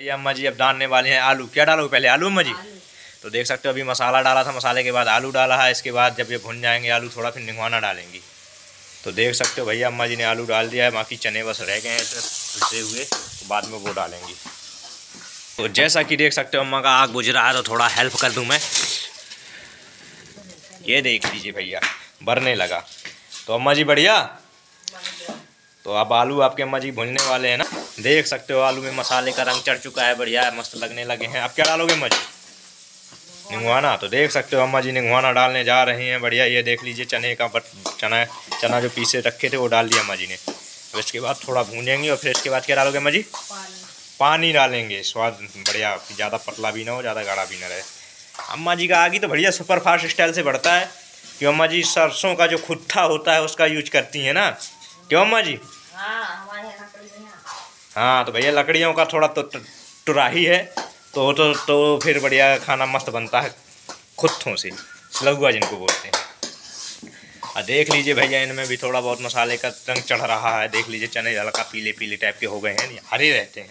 भैया अम्मा जी अब डालने वाले हैं आलू। क्या डालोगे पहले? आलू अम्मा जी? तो देख सकते हो अभी मसाला डाला था मसाले के बाद आलू डाला है। इसके बाद जब ये भुन जाएँगे आलू थोड़ा फिर निगवाना डालेंगी। तो देख सकते हो भैया अम्मा जी ने आलू डाल दिया है बाकी चने बस रह गए हैं इसमें पिसे हुए। तो बाद में वो डालेंगी। तो जैसा कि देख सकते हो अम्मा का आग बुझ रहा है तो थोड़ा हेल्प कर दूँ मैं। ये देख लीजिए भैया भरने लगा। तो अम्मा जी बढ़िया? तो अब आलू आपके अम्मा जी भुनने वाले हैं ना? देख सकते हो आलू में मसाले का रंग चढ़ चुका है, बढ़िया है, मस्त लगने लगे हैं। अब क्या डालोगे अम्मा जी निंगवाना तो देख सकते हो अम्मा जी निंगवाना डालने जा रही हैं। बढ़िया, ये देख लीजिए चने का बट, चना चना जो पीसे रखे थे, वो डाल दिया अम्मा जी ने। तो इसके बाद थोड़ा भूनेंगे और फिर इसके बाद क्या डालोगे अम्मा जी पानी डालेंगे। स्वाद बढ़िया, ज़्यादा पतला भी ना हो, ज़्यादा गाढ़ा भी ना रहे। अम्मा जी का आगे तो बढ़िया सुपर फास्ट स्टाइल से बढ़ता है। क्यों अम्मा जी सरसों का जो खुट्टा होता है, उसका यूज़ करती हैं ना? क्यों अम्मा जी हाँ तो भैया लकड़ियों का थोड़ा तो टुराही है तो तो तो फिर बढ़िया खाना मस्त बनता है, खुद थों से लगुआ जिनको बोलते हैं। और देख लीजिए भैया, इनमें भी थोड़ा बहुत मसाले का रंग चढ़ रहा है, देख लीजिए चने, हल्का पीले पीले टाइप के हो गए हैं, हरे रहते हैं।